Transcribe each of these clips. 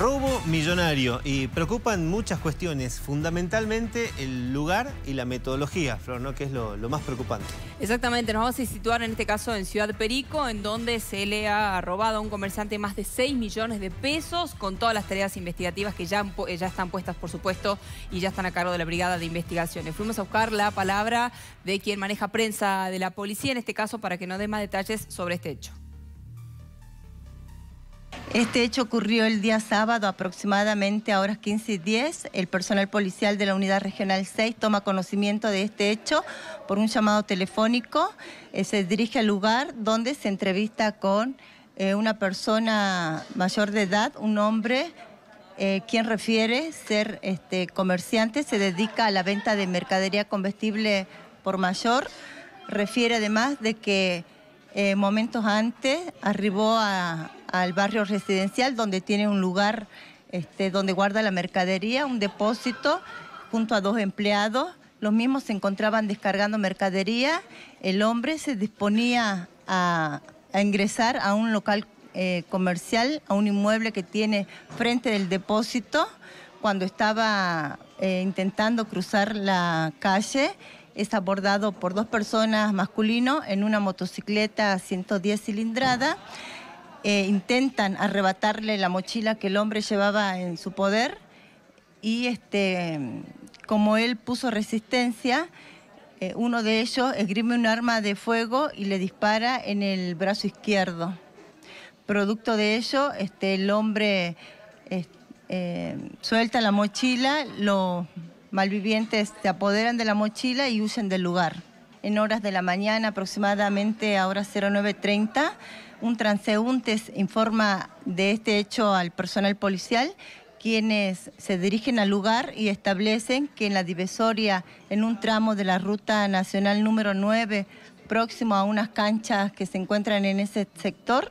Robo millonario y preocupan muchas cuestiones, fundamentalmente el lugar y la metodología, Flor, ¿no? que es lo, más preocupante. Exactamente, nos vamos a situar en este caso en Ciudad Perico, en donde se le ha robado a un comerciante más de 6 millones de pesos con todas las tareas investigativas que ya, ya están puestas, por supuesto, y ya están a cargo de la Brigada de Investigaciones. Fuimos a buscar la palabra de quien maneja prensa de la policía, en este caso, para que nos dé más detalles sobre este hecho. Este hecho ocurrió el día sábado aproximadamente a horas 15 y 10. El personal policial de la Unidad Regional 6 toma conocimiento de este hecho por un llamado telefónico. Eh, se dirige al lugar donde se entrevista con eh, una persona mayor de edad, un hombre eh, quien refiere ser este, comerciante, se dedica a la venta de mercadería comestible por mayor. Refiere además de que momentos antes arribó a, al barrio residencial donde tiene un lugar este, donde guarda la mercadería, un depósito junto a dos empleados. Los mismos se encontraban descargando mercadería. El hombre se disponía a, ingresar a un local eh, comercial, a un inmueble que tiene frente del depósito. Cuando estaba eh, intentando cruzar la calle, es abordado por dos personas masculinos en una motocicleta 110 cilindrada. Eh, intentan arrebatarle la mochila que el hombre llevaba en su poder y este, como él puso resistencia, eh, uno de ellos esgrime un arma de fuego y le dispara en el brazo izquierdo. Producto de ello, este, el hombre eh, suelta la mochila, los malvivientes se apoderan de la mochila y huyen del lugar. En horas de la mañana, aproximadamente a horas 09.30, un transeúnte informa de este hecho al personal policial, quienes se dirigen al lugar y establecen que en la divisoria, en un tramo de la ruta nacional número 9, próximo a unas canchas que se encuentran en ese sector,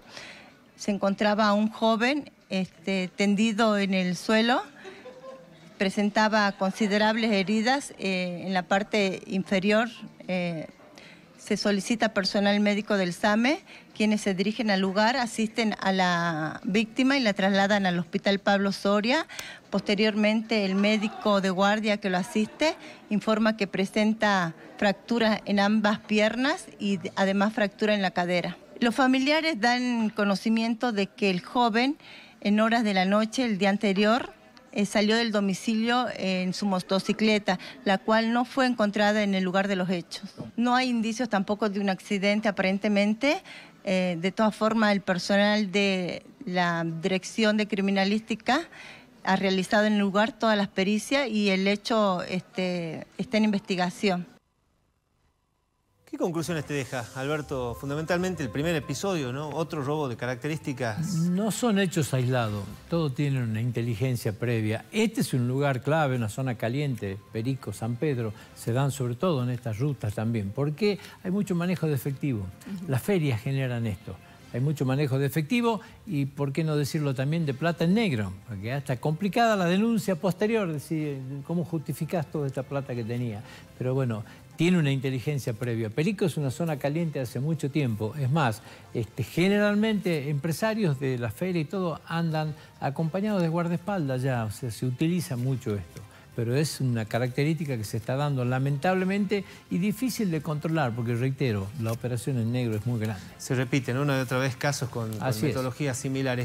se encontraba un joven este, tendido en el suelo, presentaba considerables heridas eh, en la parte inferior eh, se solicita personal médico del SAME, quienes se dirigen al lugar, asisten a la víctima y la trasladan al Hospital Pablo Soria. Posteriormente, el médico de guardia que lo asiste informa que presenta fracturas en ambas piernas y además fractura en la cadera. Los familiares dan conocimiento de que el joven, en horas de la noche, el día anterior, eh, salió del domicilio en su motocicleta, la cual no fue encontrada en el lugar de los hechos. No hay indicios tampoco de un accidente aparentemente. Eh, de todas formas, el personal de la Dirección de Criminalística ha realizado en el lugar todas las pericias y el hecho este, está en investigación. ¿Qué conclusiones te deja, Alberto? Fundamentalmente el primer episodio, ¿no? Otro robo de características. No son hechos aislados, todo tiene una inteligencia previa. Este es un lugar clave, una zona caliente, Perico, San Pedro, se dan sobre todo en estas rutas también, porque hay mucho manejo de efectivo. Las ferias generan esto. Hay mucho manejo de efectivo y, por qué no decirlo también, de plata en negro, porque está complicada la denuncia posterior, decir, cómo justificás toda esta plata que tenía. Pero bueno, tiene una inteligencia previa. Perico es una zona caliente hace mucho tiempo. Es más, este, generalmente empresarios de la feria y todo andan acompañados de guardaespaldas ya, o sea, se utiliza mucho esto. Pero es una característica que se está dando lamentablemente y difícil de controlar, porque reitero, la operación en negro es muy grande. Se repiten una y otra vez casos con, con metodologías similares.